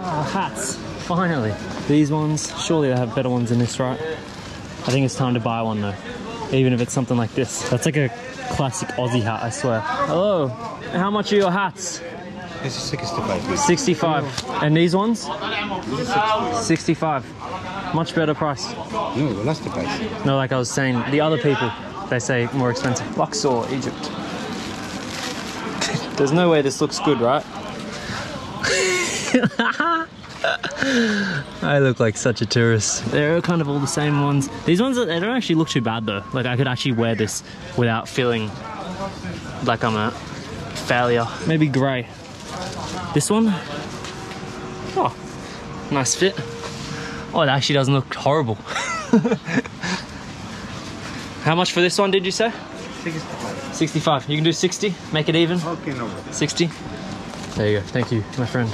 Ah, hats. Finally. These ones, surely they have better ones than this, right? I think it's time to buy one though. Even if it's something like this. That's like a classic Aussie hat, I swear. Hello. How much are your hats? This is 65. 65. And these ones? 65. Much better price. No, that's the price. No, like I was saying, the other people, they say more expensive. Luxor, Egypt. There's no way this looks good, right? I look like such a tourist. They're kind of all the same ones. These ones, they don't actually look too bad though. Like I could actually wear this without feeling like I'm a failure. Maybe grey. This one? Oh, nice fit. Oh, it actually doesn't look horrible. How much for this one did you say? 65. 65. You can do 60, make it even. Okay, no. 60. There you go. Thank you, my friend.